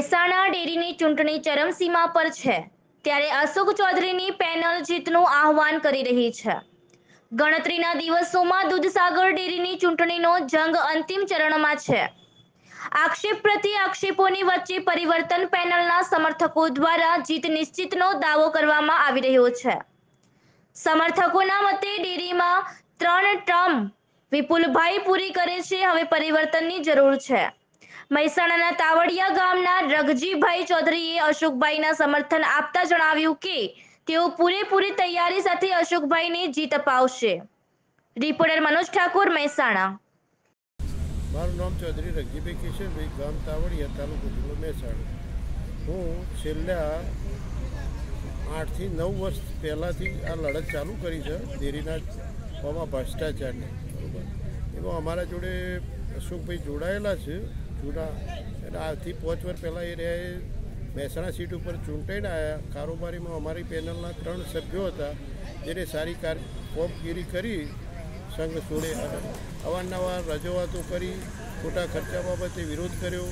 મહેસાણા ડેરીની ચૂંટણી ચરમસીમા પર છે, ત્યારે અશોક ચૌધરીની પેનલ જીતનું આહવાન કરી રહી છે. ગણતરીના દિવસોમાં દૂધસાગર ડેરીની ચૂંટણીનો જંગ અંતિમ ચરણમાં છે. આક્ષેપ પ્રતિ આક્ષેપોની વચ્ચે પરિવર્તન પેનલના સમર્થકો દ્વારા જીત નિશ્ચિતનો દાવો કરવામાં આવી રહ્યો છે. સમર્થકોના મતે ડેરીમાં ત્રણ ટર્મ વિપુલભાઈ પૂરી કરે છે, હવે પરિવર્તનની જરૂર છે. મહેસાણાના તાવડિયા ગામના રગજીભાઈ ચૌધરીએ અશોકભાઈના સમર્થન આપતા જણાવ્યું કે તેઓ પૂરેપૂરી તૈયારી સાથે અશોકભાઈને જીત અપાવશે. રિપોર્ટર મનોજ ઠાકોર, મહેસાણા. મારું નામ ચૌધરી રઘજીભાઈ કિશનભાઈ ગામ તાવડિયા, તાલુકો જિલ્લો મહેસાણા. હું છેલ્લા આઠથી નવ વર્ષ પહેલાંથી આ લડત ચાલુ કરી છે, દેરીના ભ્રષ્ટાચારની. બરોબર એમાં અમારા જોડે અશોકભાઈ જોડાયેલા છે, જૂના એટલે આજથી પાંચ વર્ષ પહેલાં એ રહ્યા મહેસાણા સીટ ઉપર ચૂંટાઈને આવ્યા કારોબારીમાં અમારી પેનલના ત્રણ સભ્યો હતા, જેને સારી કાર કોપગીરી કરી, સંઘ જોડે અવારનવાર રજૂઆતો કરી, ખોટા ખર્ચા બાબતે વિરોધ કર્યો.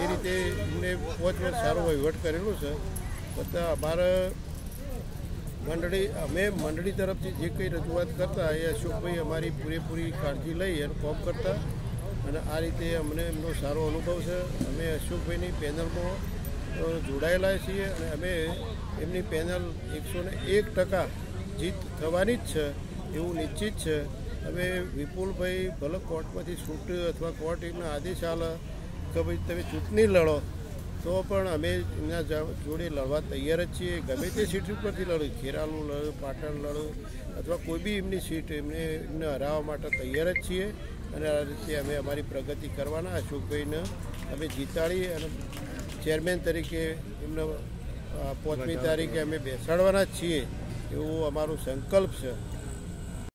એ રીતે એમને પાંચ વર્ષ સારો વહીવટ કરેલો છે. બધા અમારા મંડળી, અમે મંડળી તરફથી જે કંઈ રજૂઆત કરતા એ અશોકભાઈ અમારી પૂરેપૂરી કાળજી લઈ અને કોપ કરતા. અને આ રીતે અમને એમનો સારો અનુભવ છે. અમે અશોકભાઈની પેનલમાં જોડાયેલા છીએ અને અમે એમની પેનલ એકસો ને એક ટકા જીત થવાની જ છે, એવું નિશ્ચિત છે. અમે વિપુલભાઈ ભલે કોર્ટમાંથી છૂટ અથવા કોર્ટ એમના આદેશ આલે, કે ભાઈ તમે ચૂંટણી લડો તો પણ અમે એમના જોડે લડવા તૈયાર જ છીએ. ગમે તે સીટ ઉપરથી લડું ખેરાલું લડું, પાટણ લડું, અથવા કોઈ બી એમની સીટ, એમને એમને હરાવવા માટે તૈયાર જ છીએ. અને આ રીતે અમે અમારી પ્રગતિ કરવાના. અશોકભાઈને અમે જીતાડી અને ચેરમેન તરીકે એમને પાંચમી તારીખે અમે બેસાડવાના જ છીએ. એવું અમારો સંકલ્પ છે.